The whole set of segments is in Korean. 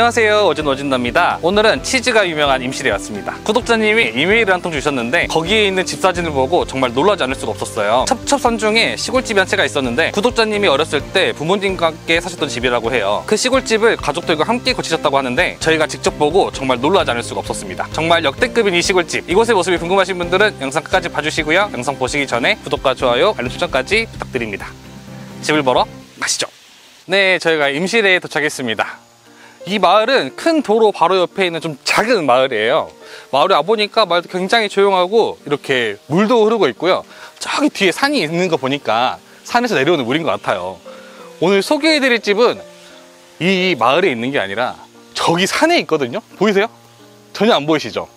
안녕하세요. 오진 오진너입니다. 오늘은 치즈가 유명한 임실에 왔습니다. 구독자님이 이메일을 한 통 주셨는데 거기에 있는 집 사진을 보고 정말 놀라지 않을 수가 없었어요. 첩첩산 중에 시골집이 한 채가 있었는데 구독자님이 어렸을 때 부모님과 함께 사셨던 집이라고 해요. 그 시골집을 가족들과 함께 거치셨다고 하는데 저희가 직접 보고 정말 놀라지 않을 수가 없었습니다. 정말 역대급인 이 시골집. 이곳의 모습이 궁금하신 분들은 영상 끝까지 봐주시고요. 영상 보시기 전에 구독과 좋아요 알림 설정까지 부탁드립니다. 집을 보러 가시죠. 네 저희가 임실에 도착했습니다 이 마을은 큰 도로 바로 옆에 있는 좀 작은 마을이에요. 마을에 와보니까 마을도 굉장히 조용하고 이렇게 물도 흐르고 있고요. 저기 뒤에 산이 있는 거 보니까 산에서 내려오는 물인 것 같아요. 오늘 소개해드릴 집은 이 마을에 있는 게 아니라 저기 산에 있거든요. 보이세요? 전혀 안 보이시죠?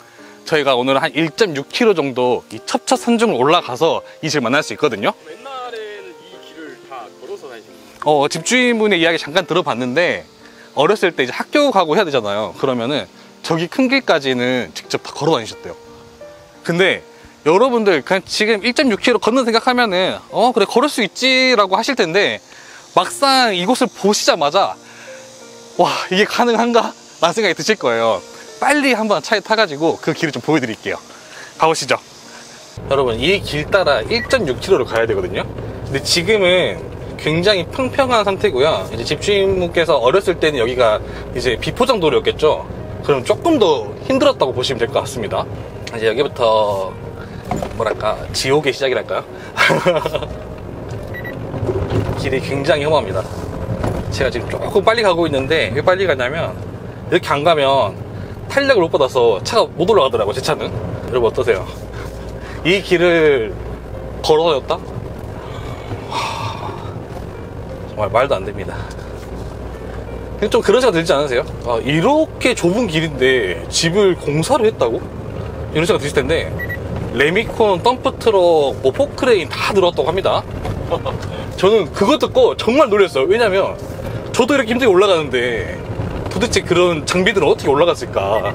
저희가 오늘 한 1.6km 정도 이 첩첩 산중을 올라가서 이 집을 만날 수 있거든요. 옛날에는 이 길을 다 걸어서 다니신 어, 집주인분의 이야기 잠깐 들어봤는데 어렸을 때 이제 학교 가고 해야 되잖아요. 그러면은 저기 큰 길까지는 직접 다 걸어 다니셨대요. 근데 여러분들 그냥 지금 1.6km 걷는 생각하면은 어 그래 걸을 수 있지 라고 하실 텐데 막상 이곳을 보시자마자 와 이게 가능한가? 라는 생각이 드실 거예요. 빨리 한번 차에 타가지고 그 길을 좀 보여드릴게요. 가보시죠. 여러분 이 길 따라 1.6km를 가야 되거든요. 근데 지금은 굉장히 평평한 상태고요. 이제 집주인분께서 어렸을 때는 여기가 이제 비포장 도로였겠죠. 그럼 조금 더 힘들었다고 보시면 될 것 같습니다. 이제 여기부터 뭐랄까 지옥의 시작이랄까요? 길이 굉장히 험합니다. 제가 지금 조금 빨리 가고 있는데 왜 빨리 가냐면 이렇게 안 가면 탄력을 못 받아서 차가 못 올라가더라고요. 제 차는. 여러분 어떠세요? 이 길을 걸어 다녔다? 정말 말도 안 됩니다. 좀 그런 생각 들지 않으세요? 아, 이렇게 좁은 길인데 집을 공사를 했다고? 이런 생각 드실 텐데 레미콘, 덤프트럭, 뭐 포크레인 다 들어왔다고 합니다. 저는 그거 듣고 정말 놀랐어요. 왜냐면 저도 이렇게 힘들게 올라가는데 도대체 그런 장비들은 어떻게 올라갔을까?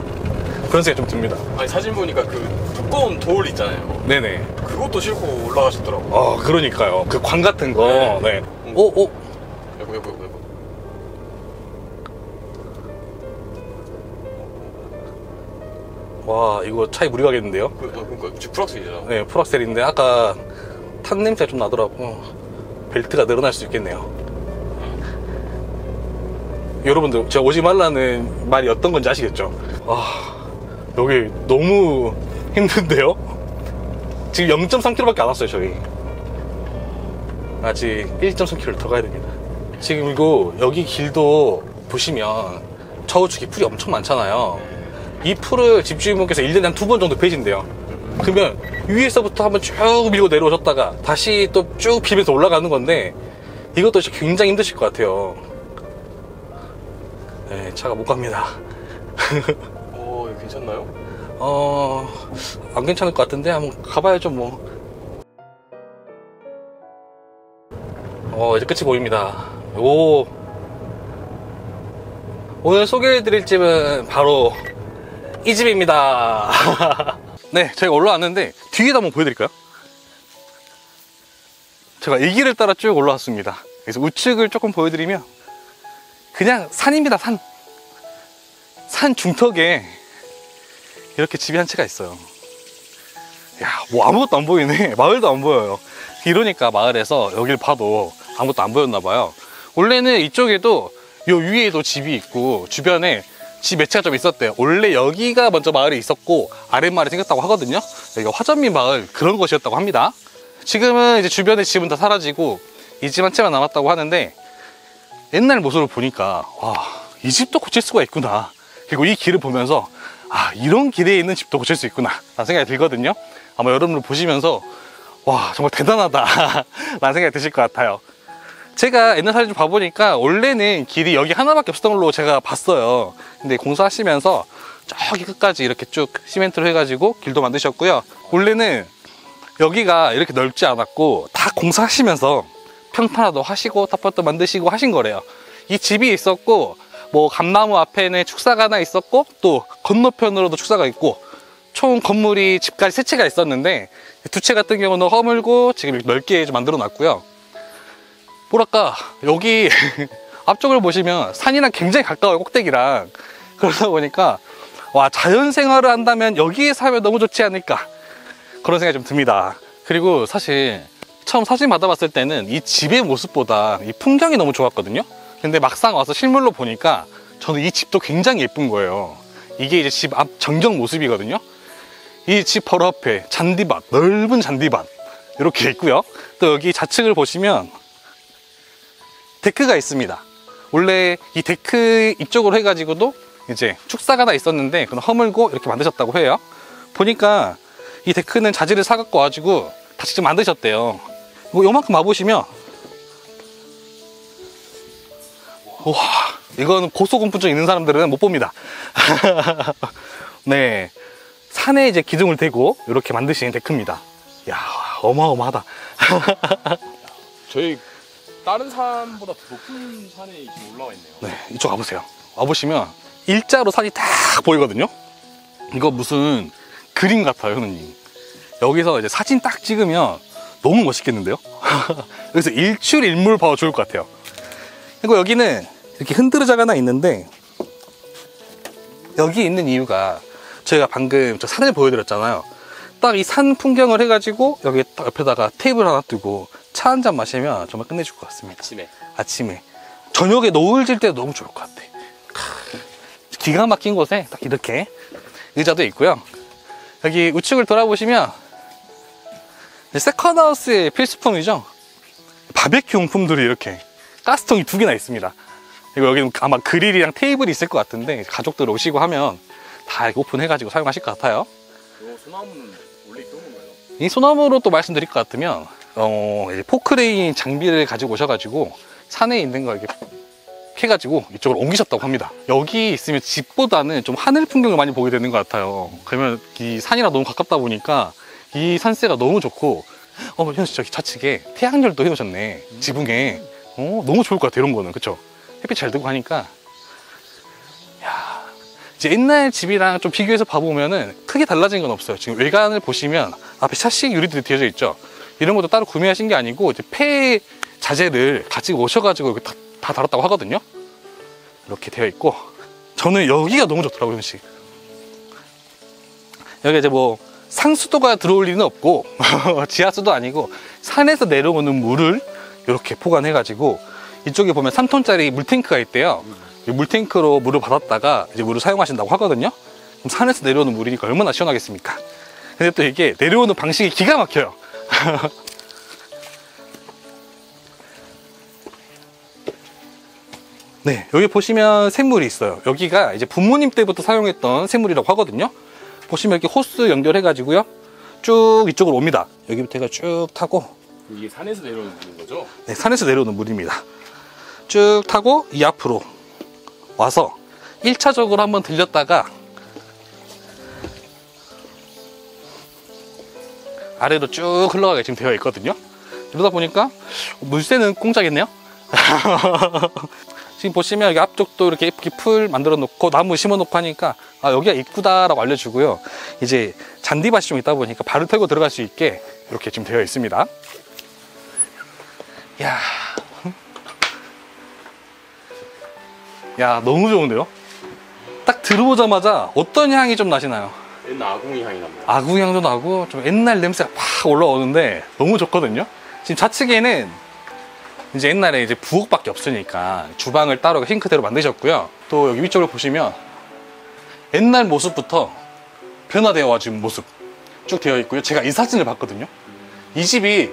그런 생각이 좀 듭니다. 아니 사진 보니까 그 두꺼운 돌 있잖아요 네네. 그것도 싣고 올라가셨더라고 아, 그러니까요. 그관 같은 거. 네. 네. 오, 오. 여보 여보 여보 여보 와, 이거 차에 물이 가겠는데요? 그, 어, 그러니까 지금 프락스이죠 네, 풀악셀인데 아까 탄 냄새가 좀 나더라고. 벨트가 늘어날 수 있겠네요. 여러분들, 제가 오지 말라는 말이 어떤 건지 아시겠죠? 아, 여기 너무 힘든데요? 지금 0.3km밖에 안 왔어요, 저희. 아직 1.3km 더 가야 됩니다. 지금 이거 여기 길도 보시면 좌우측에 풀이 엄청 많잖아요. 이 풀을 집주인분께서 1년에 한 두 번 정도 베진대요. 그러면 위에서부터 한번 쭉 밀고 내려오셨다가 다시 또 쭉 비면서 올라가는 건데 이것도 진짜 굉장히 힘드실 것 같아요. 네, 차가 못 갑니다. 오 이거 괜찮나요? 어, 안 괜찮을 것 같은데 한번 가봐야죠 뭐. 어, 이제 끝이 보입니다. 오. 오늘 소개해드릴 집은 바로 이 집입니다. 네, 제가 올라왔는데 뒤에도 한번 보여드릴까요? 제가 이 길을 따라 쭉 올라왔습니다. 그래서 우측을 조금 보여드리면 그냥 산입니다, 산. 산 중턱에 이렇게 집이 한 채가 있어요. 야, 뭐 아무것도 안 보이네. 마을도 안 보여요. 이러니까 마을에서 여길 봐도 아무것도 안 보였나 봐요. 원래는 이쪽에도 요 위에도 집이 있고 주변에 집몇 채가 좀 있었대요. 원래 여기가 먼저 마을에 있었고 아랫마을에 생겼다고 하거든요. 여기가 화전미 마을 그런 곳이었다고 합니다. 지금은 이제 주변의 집은 다 사라지고 이 집 한 채만 남았다고 하는데 옛날 모습을 보니까 와, 이 집도 고칠 수가 있구나. 그리고 이 길을 보면서 아, 이런 길에 있는 집도 고칠 수 있구나. 라는 생각이 들거든요. 아마 여러분들 보시면서 와, 정말 대단하다. 라는 생각이 드실 것 같아요. 제가 옛날 사진 좀 봐보니까 원래는 길이 여기 하나밖에 없었던 걸로 제가 봤어요. 근데 공사하시면서 저기 끝까지 이렇게 쭉 시멘트로 해가지고 길도 만드셨고요. 원래는 여기가 이렇게 넓지 않았고 다 공사하시면서 평탄화도 하시고 탑밭도 만드시고 하신 거래요. 이 집이 있었고 뭐 감나무 앞에는 축사가 하나 있었고 또 건너편으로도 축사가 있고 총 건물이 집까지 세 채가 있었는데 두 채 같은 경우는 허물고 지금 넓게 좀 만들어 놨고요. 뭐랄까 여기 앞쪽을 보시면 산이랑 굉장히 가까워요 꼭대기랑. 그러다 보니까 와 자연 생활을 한다면 여기에 살면 너무 좋지 않을까? 그런 생각이 좀 듭니다. 그리고 사실 처음 사진 받아봤을 때는 이 집의 모습보다 이 풍경이 너무 좋았거든요? 근데 막상 와서 실물로 보니까 저는 이 집도 굉장히 예쁜 거예요. 이게 이제 집 앞 정경 모습이거든요? 이 집 바로 앞에 잔디밭 넓은 잔디밭 이렇게 있고요. 또 여기 좌측을 보시면 데크가 있습니다. 원래 이 데크 이쪽으로 해가지고도 이제 축사가 하나 있었는데 그건 허물고 이렇게 만드셨다고 해요. 보니까 이 데크는 자재를 사갖고 와가지고 다 직접 만드셨대요. 뭐 요만큼 와보시면 와 이거는 고소공포증 있는 사람들은 못 봅니다. 네 산에 이제 기둥을 대고 이렇게 만드신 데크입니다. 야 어마어마하다. 저희 다른 산보다 더 높은 산에 지금 올라와 있네요. 네, 이쪽 와보세요. 와보시면 일자로 산이 딱 보이거든요. 이거 무슨 그림 같아요, 형님. 여기서 이제 사진 딱 찍으면 너무 멋있겠는데요? 여기서 일출일물 봐도 좋을 것 같아요. 그리고 여기는 이렇게 흔들어자가 하나 있는데 여기 있는 이유가 저희가 방금 저 산을 보여드렸잖아요. 딱 이 산 풍경을 해가지고 여기 딱 옆에다가 테이블 하나 두고 차 한 잔 마시면 정말 끝내줄 것 같습니다. 아침에. 아침에 저녁에 노을 질 때 너무 좋을 것 같아 크, 기가 막힌 곳에 딱 이렇게 의자도 있고요 여기 우측을 돌아보시면 세컨하우스의 필수품이죠 바베큐 용품들이 이렇게 가스통이 두 개나 있습니다 그리고 여기는 아마 그릴이랑 테이블이 있을 것 같은데 가족들 오시고 하면 다 오픈해가지고 사용하실 것 같아요 이 소나무는 원래 있던 건가요? 이 소나무로 또 말씀드릴 것 같으면 어, 포크레인 장비를 가지고 오셔가지고 산에 있는 거 이렇게 해가지고 이쪽으로 옮기셨다고 합니다. 여기 있으면 집보다는 좀 하늘 풍경을 많이 보게 되는 것 같아요. 그러면 이 산이랑 너무 가깝다 보니까 이 산세가 너무 좋고 어, 현 씨, 저기 좌측에 태양열도 해놓으셨네. 지붕에. 어, 너무 좋을 것 같아요, 이런 거는. 그쵸? 햇빛 잘 들고 하니까. 옛날 집이랑 좀 비교해서 봐보면은 크게 달라진 건 없어요. 지금 외관을 보시면 앞에 샤시 유리들이 되어져 있죠. 이런 것도 따로 구매하신 게 아니고 이제 폐 자재를 가지고 오셔가지고 다, 다 달았다고 하거든요. 이렇게 되어 있고 저는 여기가 너무 좋더라고요, 현씨. 여기 이제 뭐 상수도가 들어올 리는 없고 지하수도 아니고 산에서 내려오는 물을 이렇게 포관해 가지고 이쪽에 보면 3톤짜리 물탱크가 있대요. 이 물탱크로 물을 받았다가 이제 물을 사용하신다고 하거든요. 그럼 산에서 내려오는 물이니까 얼마나 시원하겠습니까? 근데 또 이게 내려오는 방식이 기가 막혀요. 네, 여기 보시면 샘물이 있어요. 여기가 이제 부모님 때부터 사용했던 샘물이라고 하거든요. 보시면 이렇게 호스 연결해가지고요. 쭉 이쪽으로 옵니다. 여기부터 해가 쭉 타고 이게 산에서 내려오는 거죠? 네, 산에서 내려오는 물입니다. 쭉 타고 이 앞으로 와서 1차적으로 한번 들렸다가 아래로 쭉 흘러가게 지금 되어 있거든요. 이러다 보니까 물새는 공짜겠네요. 지금 보시면 여기 앞쪽도 이렇게 예쁘게 풀 만들어 놓고 나무 심어 놓고 하니까 아 여기가 입구다 라고 알려주고요. 이제 잔디밭이 좀 있다 보니까 발을 털고 들어갈 수 있게 이렇게 지금 되어 있습니다. 야, 야 너무 좋은데요? 딱 들어오자마자 어떤 향이 좀 나시나요? 옛날 아궁이 향이 납니다. 아구 향도 나고 좀 옛날 냄새가 팍 올라오는데 너무 좋거든요. 지금 좌측에는 이제 옛날에 이제 부엌밖에 없으니까 주방을 따로 싱크대로 만드셨고요. 또 여기 위쪽을 보시면 옛날 모습부터 변화되어 와진 모습 쭉 되어 있고요. 제가 이 사진을 봤거든요. 이 집이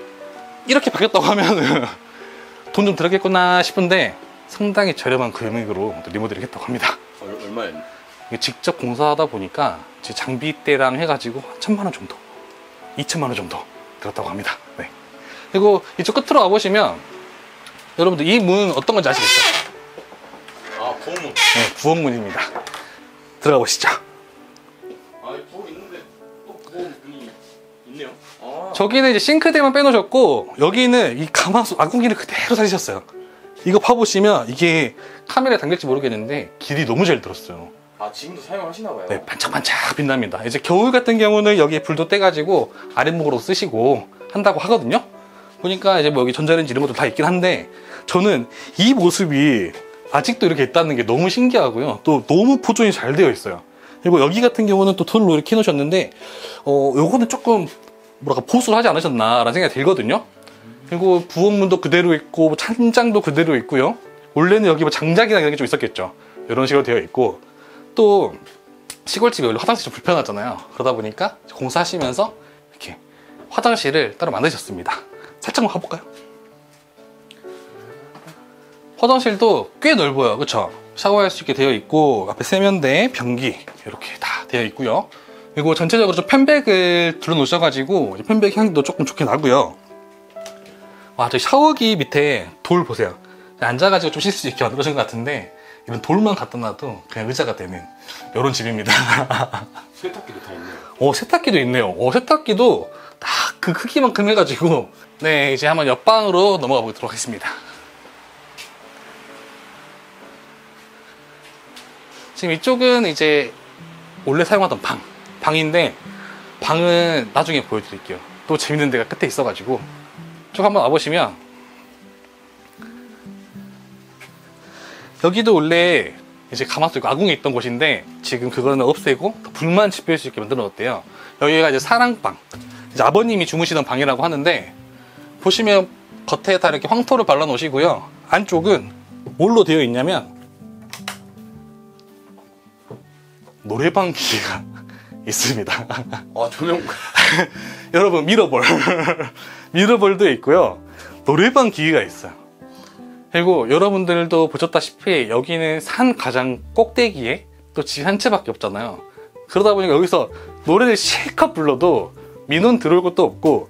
이렇게 바뀌었다고 하면 돈 좀 들었겠구나 싶은데 상당히 저렴한 금액으로 리모델링 했다고 합니다. 얼, 얼마였나요? 직접 공사하다 보니까 제 장비대랑 해가지고 한 천만 원 정도, 2천만 원 정도 들었다고 합니다. 네. 그리고 이쪽 끝으로 와보시면 여러분들 이 문 어떤 건지 아시겠죠? 아, 부엌문. 네, 부엌문입니다. 들어가 보시죠. 아, 부엌 있는데 또 부엌문이 있네요. 아, 저기는 이제 싱크대만 빼놓으셨고 여기는 이 가마솥 아궁이를 그대로 살리셨어요. 이거 봐보시면 이게 카메라에 담길지 모르겠는데 길이 너무 잘 들었어요. 아 지금도 사용하시나 봐요. 네, 반짝반짝 빛납니다. 이제 겨울 같은 경우는 여기에 불도 떼가지고 아랫목으로 쓰시고 한다고 하거든요. 보니까 이제 뭐 여기 전자레인지 이런 것도 다 있긴 한데 저는 이 모습이 아직도 이렇게 있다는 게 너무 신기하고요. 또 너무 보존이 잘 되어 있어요. 그리고 여기 같은 경우는 또 털로 이렇게 해놓으셨는데 어 요거는 조금 뭐랄까 보수를 하지 않으셨나 라는 생각이 들거든요. 그리고 부엌문도 그대로 있고 뭐 찬장도 그대로 있고요. 원래는 여기 뭐 장작이나 이런 게 좀 있었겠죠. 이런 식으로 되어 있고 또 시골집이 원래 화장실이 좀 불편하잖아요. 그러다 보니까 공사하시면서 이렇게 화장실을 따로 만드셨습니다. 살짝만 가볼까요? 화장실도 꽤 넓어요. 그쵸? 샤워할 수 있게 되어 있고 앞에 세면대, 변기 이렇게 다 되어 있고요. 그리고 전체적으로 좀 펜백을 둘러놓으셔가지고 펜백 향도 조금 좋게 나고요. 와, 저 샤워기 밑에 돌 보세요. 앉아가지고 좀 쉴 수 있게 만들어진 것 같은데 이런 돌만 갖다 놔도 그냥 의자가 되는 이런 집입니다. 세탁기도 다 있네요. 오, 세탁기도 있네요. 오, 세탁기도 딱 그 크기만큼 해가지고 네, 이제 한번 옆방으로 넘어가 보도록 하겠습니다. 지금 이쪽은 이제 원래 사용하던 방, 방인데 방은 나중에 보여드릴게요. 또 재밌는 데가 끝에 있어가지고 쭉 한번 와보시면 여기도 원래 이제 가마솥 아궁이 있던 곳인데 지금 그거는 없애고 불만 지필 수 있게 만들어 놨대요. 여기가 이제 사랑방. 이제 아버님이 주무시던 방이라고 하는데 보시면 겉에 다 이렇게 황토를 발라 놓으시고요. 안쪽은 뭘로 되어 있냐면 노래방 기계가 있습니다. 아 조명 여러분 미러볼 미러볼도 있고요 노래방 기계가 있어요 그리고 여러분들도 보셨다시피 여기는 산 가장 꼭대기에 또 집 한 채밖에 없잖아요. 그러다 보니까 여기서 노래를 실컷 불러도 민원 들어올 것도 없고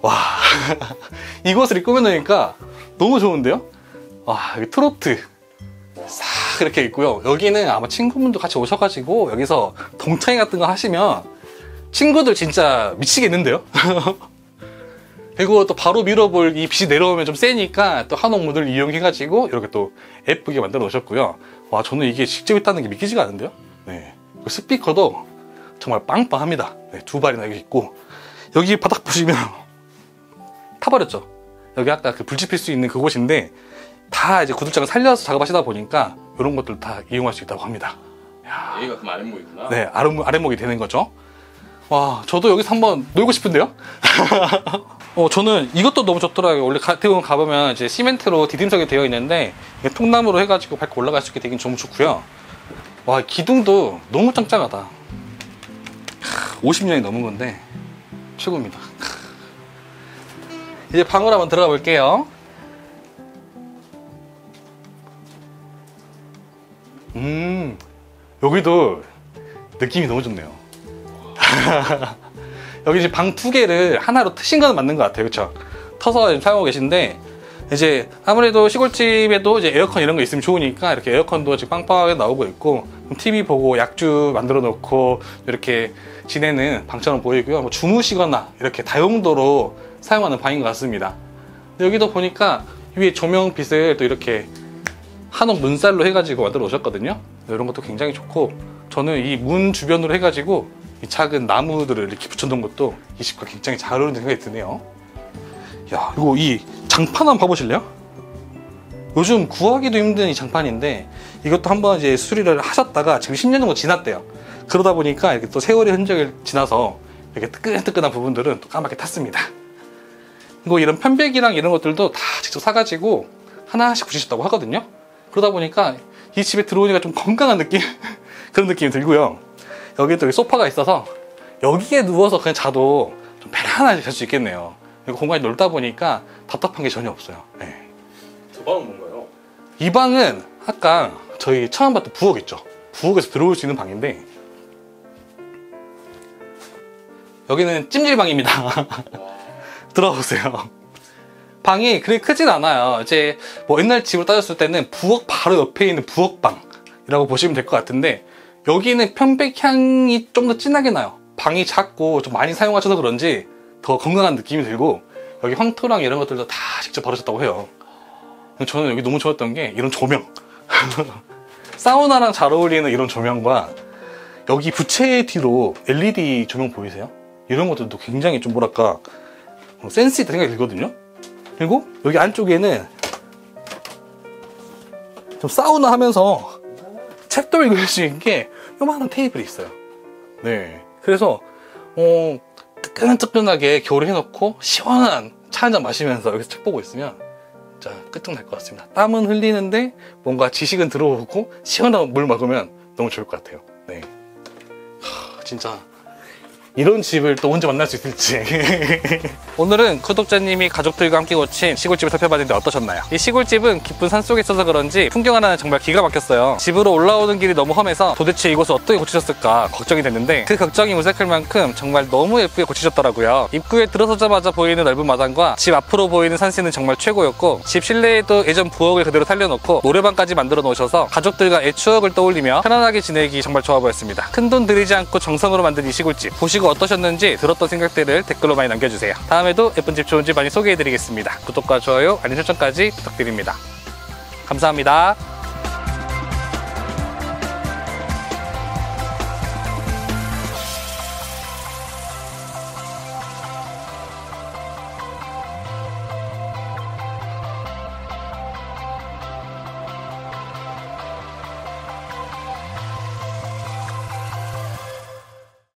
와 이곳을 꾸며놓으니까 너무 좋은데요? 와 여기 트로트 싹 이렇게 있고요. 여기는 아마 친구분도 같이 오셔가지고 여기서 동창회 같은 거 하시면 친구들 진짜 미치겠는데요? 그리고 또 바로 밀어볼 이 빛이 내려오면 좀 세니까 또 한옥 모드를 이용해가지고 이렇게 또 예쁘게 만들어 놓으셨고요. 와, 저는 이게 직접 있다는 게 믿기지가 않은데요? 네. 그리고 스피커도 정말 빵빵합니다. 네, 두 발이나 여기 있고. 여기 바닥 보시면 타버렸죠? 여기 아까 그 불집힐 수 있는 그곳인데 다 이제 구두장을 살려서 작업하시다 보니까 이런 것들 다 이용할 수 있다고 합니다. 얘가 그럼 아랫목이구나. 네, 아랫목, 아랫목이 되는 거죠. 와, 저도 여기서 한번 놀고 싶은데요? 어, 저는 이것도 너무 좋더라고요. 원래 가- 대부분 가보면 이제 시멘트로 디딤석이 되어 있는데, 통나무로 해가지고 밟고 올라갈 수 있게 되긴 너무 좋고요. 와, 기둥도 너무 짱짱하다. 50년이 넘은 건데, 최고입니다. 이제 방으로 한번 들어가 볼게요. 음, 여기도 느낌이 너무 좋네요. 여기 이제 방 두 개를 하나로 트신 건 맞는 것 같아요. 그쵸? 터서 사용하고 계신데, 이제 아무래도 시골집에도 이제 에어컨 이런 거 있으면 좋으니까 이렇게 에어컨도 지금 빵빵하게 나오고 있고, TV 보고 약주 만들어 놓고 이렇게 지내는 방처럼 보이고요. 뭐 주무시거나 이렇게 다용도로 사용하는 방인 것 같습니다. 여기도 보니까 위에 조명빛을 또 이렇게 한옥 문살로 해가지고 만들어 오셨거든요. 이런 것도 굉장히 좋고 저는 이 문 주변으로 해가지고 이 작은 나무들을 이렇게 붙여놓은 것도 이 집과 굉장히 잘 어울리는 생각이 드네요. 야, 이거 이 장판 한번 봐보실래요? 요즘 구하기도 힘든 이 장판인데 이것도 한번 이제 수리를 하셨다가 지금 10년 정도 지났대요. 그러다 보니까 이렇게 또 세월의 흔적을 지나서 이렇게 뜨끈뜨끈한 부분들은 또 까맣게 탔습니다. 그리고 이런 편백이랑 이런 것들도 다 직접 사가지고 하나씩 붙이셨다고 하거든요. 그러다 보니까 이 집에 들어오니까 좀 건강한 느낌? 그런 느낌이 들고요. 여기 또 이렇게 소파가 있어서 여기에 누워서 그냥 자도 좀 편안하게 잘 수 있겠네요. 그리고 공간이 넓다 보니까 답답한 게 전혀 없어요. 네. 저 방은 뭔가요? 이 방은 아까 저희 처음 봤던 부엌 있죠. 부엌에서 들어올 수 있는 방인데 여기는 찜질방입니다. 들어보세요. 방이 그렇게 크진 않아요. 이제 뭐 옛날 집으로 따졌을 때는 부엌 바로 옆에 있는 부엌방이라고 보시면 될 것 같은데 여기는 편백향이 좀 더 진하게 나요. 방이 작고 좀 많이 사용하셔서 그런지 더 건강한 느낌이 들고 여기 황토랑 이런 것들도 다 직접 바르셨다고 해요. 저는 여기 너무 좋았던 게 이런 조명. 사우나랑 잘 어울리는 이런 조명과 여기 부채 뒤로 LED 조명 보이세요? 이런 것들도 굉장히 좀 뭐랄까 어, 센스 있다 생각이 들거든요. 그리고 여기 안쪽에는 좀 사우나 하면서 책도 읽을 수 있는 게 요만한 테이블이 있어요. 네. 그래서, 어, 뜨끈뜨끈하게 겨울에 해놓고 시원한 차 한 잔 마시면서 여기서 책 보고 있으면 진짜 끝장날 것 같습니다. 땀은 흘리는데 뭔가 지식은 들어오고 시원한 물 먹으면 너무 좋을 것 같아요. 네. 하, 진짜 이런 집을 또 언제 만날 수 있을지. 오늘은 구독자님이 가족들과 함께 고친 시골집을 살펴봤는데 어떠셨나요? 이 시골집은 깊은 산속에 있어서 그런지 풍경 하나는 정말 기가 막혔어요. 집으로 올라오는 길이 너무 험해서 도대체 이곳을 어떻게 고치셨을까 걱정이 됐는데 그 걱정이 무색할 만큼 정말 너무 예쁘게 고치셨더라고요. 입구에 들어서자마자 보이는 넓은 마당과 집 앞으로 보이는 산세는 정말 최고였고 집 실내에도 예전 부엌을 그대로 살려놓고 노래방까지 만들어 놓으셔서 가족들과 의 추억을 떠올리며 편안하게 지내기 정말 좋아 보였습니다. 큰 돈 들이지 않고 정성으로 만든 이 시골집 보시고 어떠셨는지 들었던 생각들을 댓글로 많이 남겨주세요. 다음에도 예쁜 집 좋은 집 많이 소개해드리겠습니다. 구독과 좋아요, 알림 설정까지 부탁드립니다. 감사합니다.